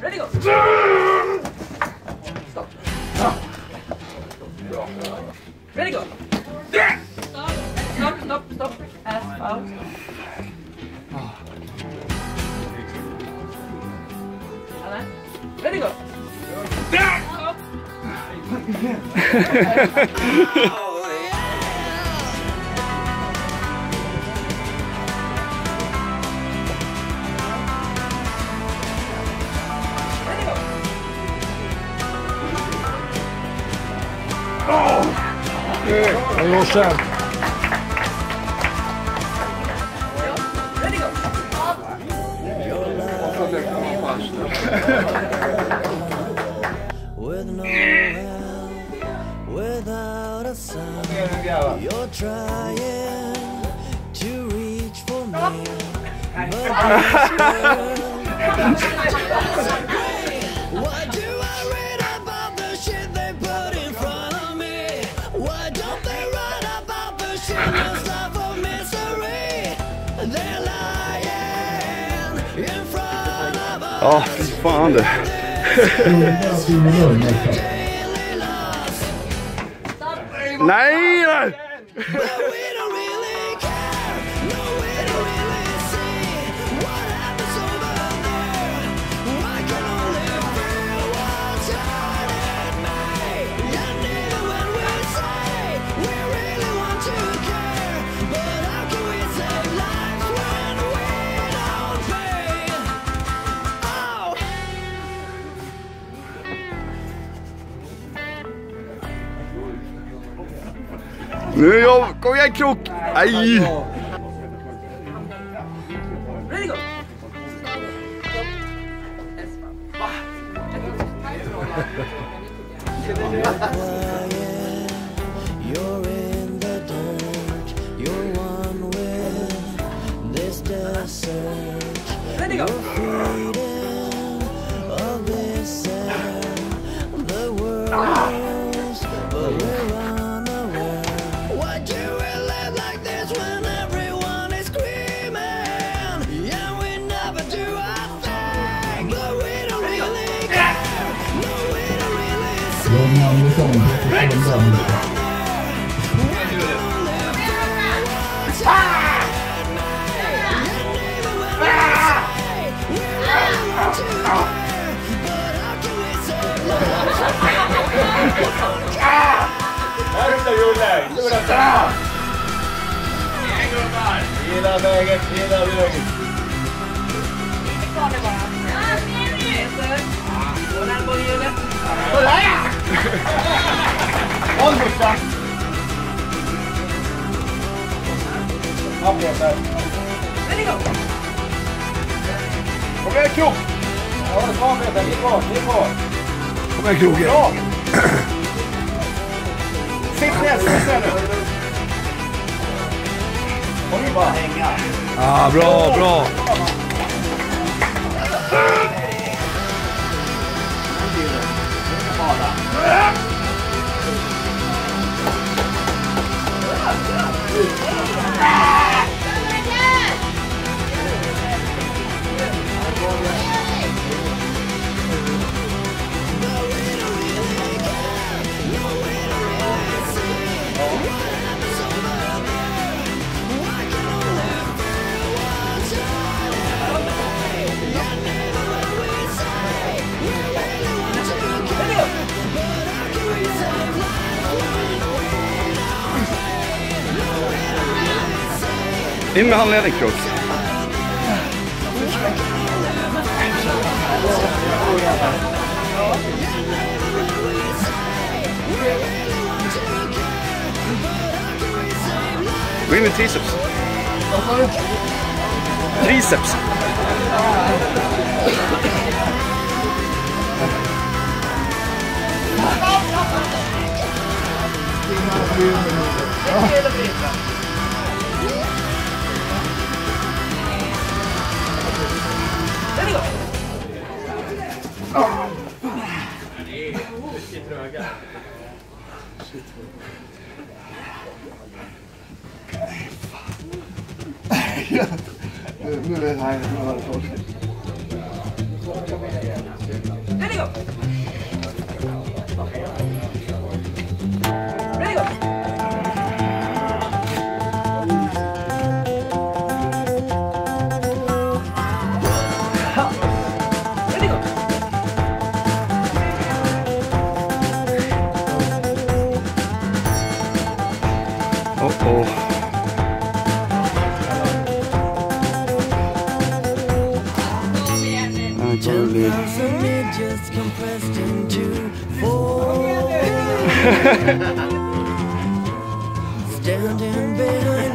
Ready, go. Stop. Ready, go. Stop. Stop, stop, stop. Ass out. Stop. Ready, go. Stop. Rocha. Ready with no help, without a sound. You're trying to reach for me, but Ja, fy fan du. Nej! Ja, kom jij, Kjok. Ai. 정말 감사합니다. 피나 백에 피나 백. 아, 뭐라고 이러냐? 몰라요. Morsan! Ja, Peter. Ready go! Kom igen krok! Ja, det är bra Peter, det är bra, det är bra. Kom igen kroken. Bra! Sitt ner, sitt ner nu. Och nu bara hänga. Ja, bra, bra. In med handleden krok. Gå in med triceps. Triceps. 哎呀呃越来越大越多个 compressed into four. Standing behind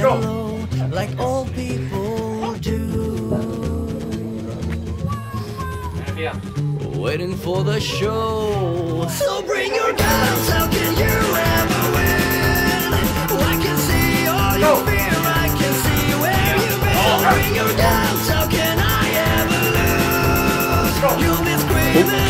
hold my head low like all people do. Waiting for the show. So bring your guns, how can you ever win? I can see all your fear, I can see where you've been. So bring your guns, how can I ever lose? You'll be screaming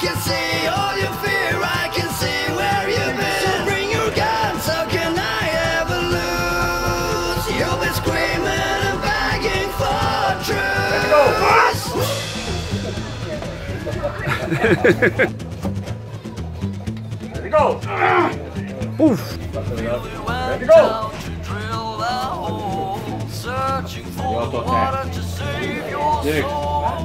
been screaming and begging for truth. So bring your guns, how can you ever win? I can see all your fear, I can see where you've been. So bring your guns, how can I ever lose? You've been screaming and begging for truth. Let's go! Let it go! Uff. Let it go. Searching for the water to save your soul.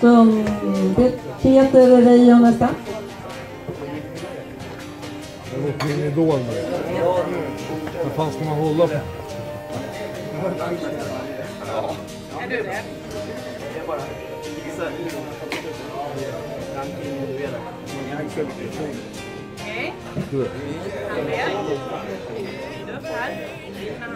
Som Peter Reijon nästa. Jag var på min idol nu. Vad fan ska man hålla på? Är du med? Okej. Handled. Vrid upp här.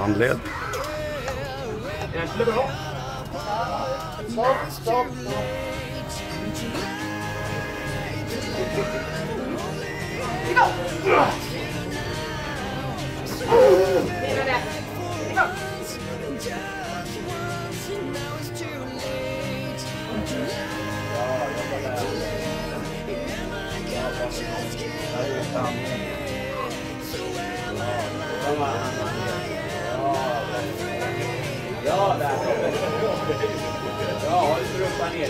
handled. Jäkla bra. Come on, come on. Ja, där. Ja, strumpan ner.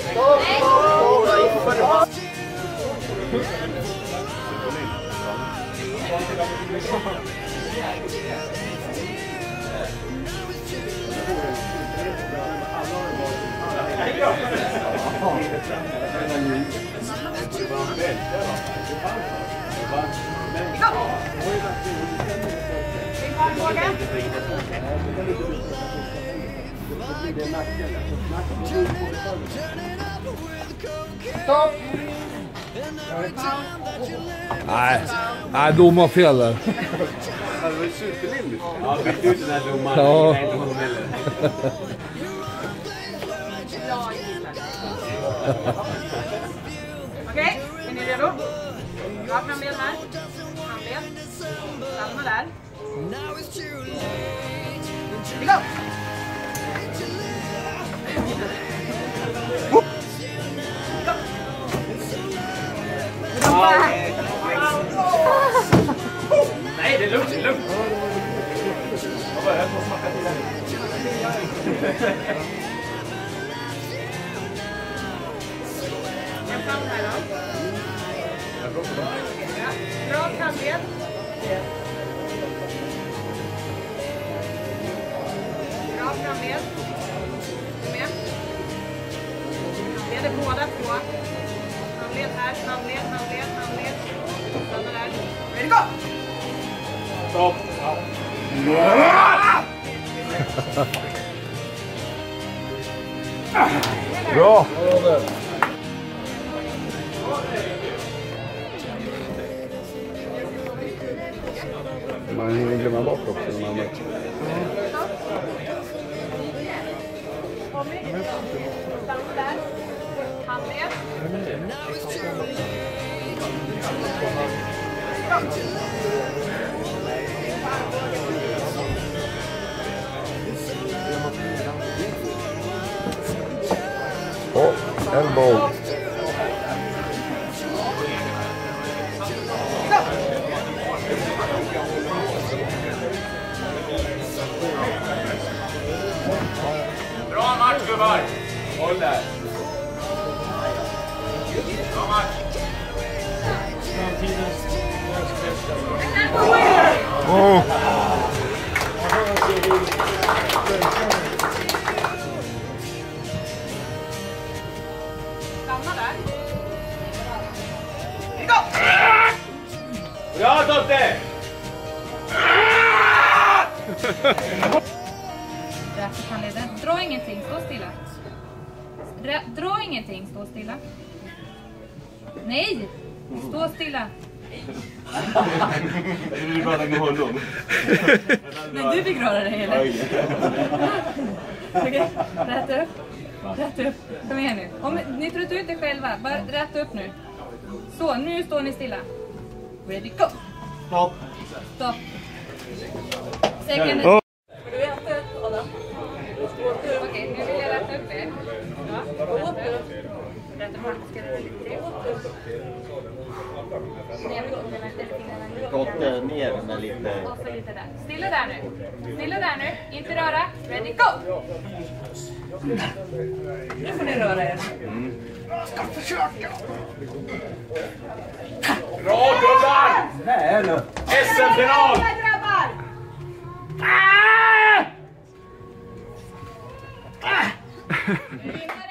Vill ha en fråga? Stopp! Nej, nej domar fel där. Det var ju superlindrigt. Ja, byt ut den där domaren. Ja. Okej, är ni redo? Bra framben här. Handled. Stanna där. Igång! Nej, det är lugnt. Det är lugnt. Jag bara höll på att smacka till här. En fram här då. Framled. Handled är båda två. Handled här, handled, handled, handled. Stanna där. Ready go! Stopp. Bra! Stilla. Du pratar med honom. Men du fick röra dig eller? Okej, rätt upp. Rätt upp. Kom igen nu. Om ni tröttar ut er själva, bara rätt upp nu. Så, nu står ni stilla. Ready, go! Stopp. Stopp. Second. Gått ner med lite... Och så lite där. Stilla där nu. Stilla där nu. Inte röra. Ready, go! Nu får ni röra er. Bra gubbar! Nej, nu. SM-final! Alla grabbar! Vinnare